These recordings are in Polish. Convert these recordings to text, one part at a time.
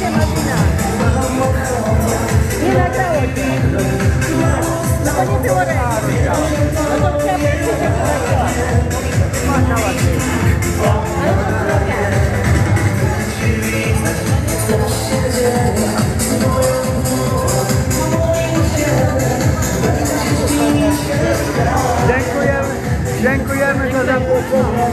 Martina. Nie. No to nie było ręki. No to trzeba nagrała. Ładnie. Ale to zrobię. Dziękujemy, dziękujemy za zaproszenie.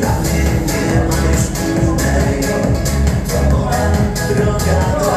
Dla mnie nie ma już innego To moja droga